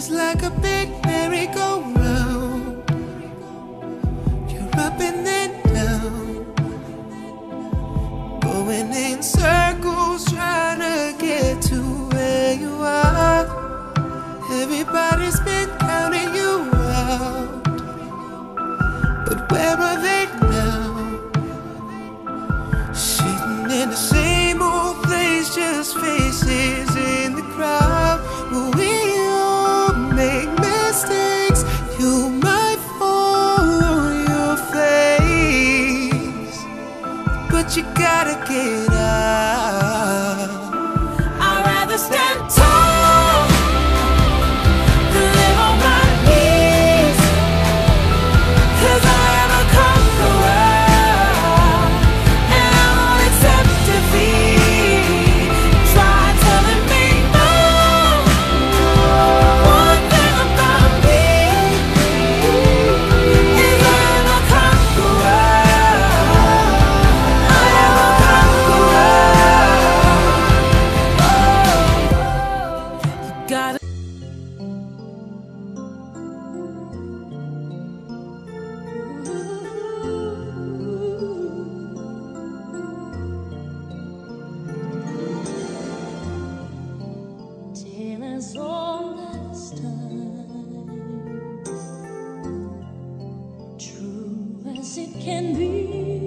Just like a big merry-go-round. You're up and then down, going in circles trying to get to where you are. Everybody's been counting you out, but where are they now? Sitting in the you gotta give. got it. Time, true as it can be.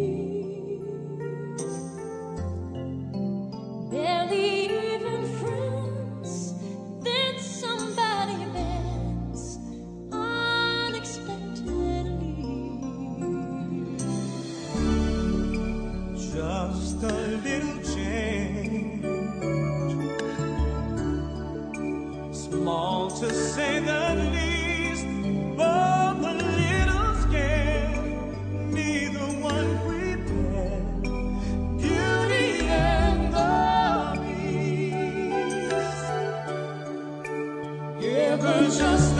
little change. Small to say the least, but the little scared. Neither one prepared. Beauty and the Beast. Yeah, but just